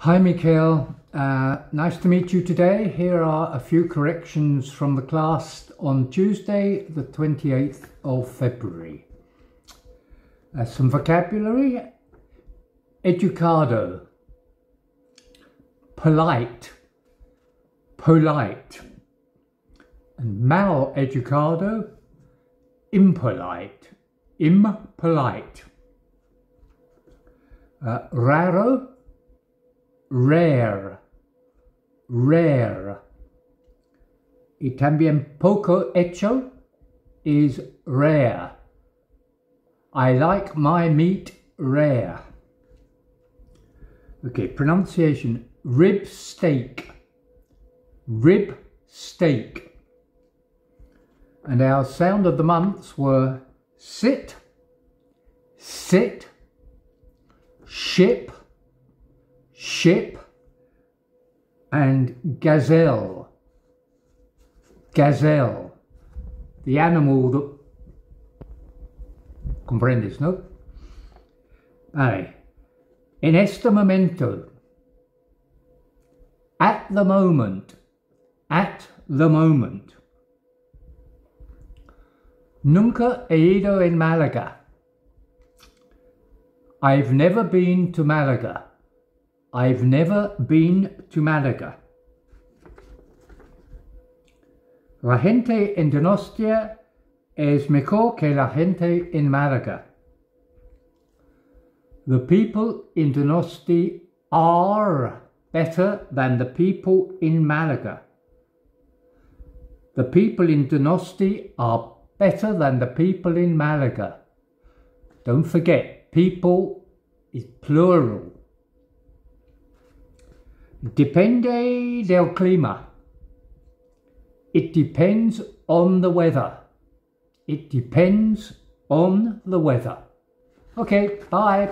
Hi Mikel, uh, nice to meet you today. Here are a few corrections from the class on Tuesday the 28th of February. Uh, some vocabulary, educado, polite, polite, and mal educado, impolite, impolite. Uh, raro, rare, rare. Y también poco hecho is rare. I like my meat rare. Okay, pronunciation rib steak, rib steak. And our sound of the months were sit, sit, ship, ship, and gazelle. Gazelle, the animal that comprendes, no? Vale. En este momento, at the moment, at the moment. Nunca he ido en Málaga. I've never been to Malaga. I've never been to Malaga. La gente en Donostia es mejor que la gente en Malaga. The people in Donosti are better than the people in Malaga. The people in Donosti are better than the people in Malaga. Don't forget, people is plural. Depende del clima. It depends on the weather. It depends on the weather. Okay, bye.